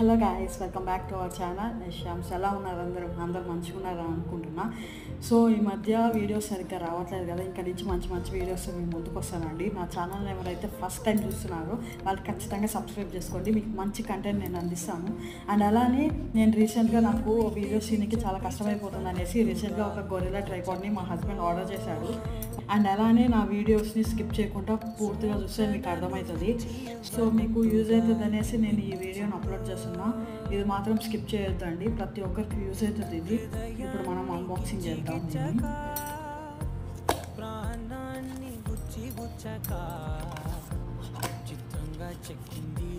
Hello guys welcome back to our channel Shyam's ఎలా ఉన్నారు అందరూ అందరూ మంచిగా ఉన్నారా అనుకుంటున్నా సో ఈ మధ్య వీడియోస్ సరిగ్గా రావట్లేదు కదా. ఇంకా నుంచి మంచి మంచి వీడియోస్ మేము ముందుకు వస్తానండి. నా ఛానల్ ఎవరైతే ఫస్ట్ టైం చూస్తున్నారో వాళ్ళు ఖచ్చితంగా సబ్స్క్రైబ్ చేసుకోండి. మీకు మంచి కంటెంట్ నేను అందిస్తాను. అండ్ అలానే నేను రీసెంట్గా నాకు వీడియోస్ సీన్కి చాలా కష్టమైపోతుంది అనేసి రీసెంట్గా ఒక గొరిలా ట్రైపాడ్ని మా హస్బెండ్ ఆర్డర్ చేశాడు. అండ్ అలానే నా వీడియోస్ని స్కిప్ చేయకుండా పూర్తిగా చూస్తే మీకు అర్థమవుతుంది. సో మీకు యూజ్ అవుతుంది అనేసి నేను ఈ వీడియోని అప్లోడ్ చేస్తున్నా. ఇది మాత్రం స్కిప్ చేయొద్దండి. ప్రతి ఒక్కరికి యూజ్ అవుతుంది ఇది. ఇప్పుడు మనం అన్బాక్సింగ్ చేద్దాం ప్రాణాన్ని గుచ్చి గుచ్చక చిత్రంగా చెక్కింది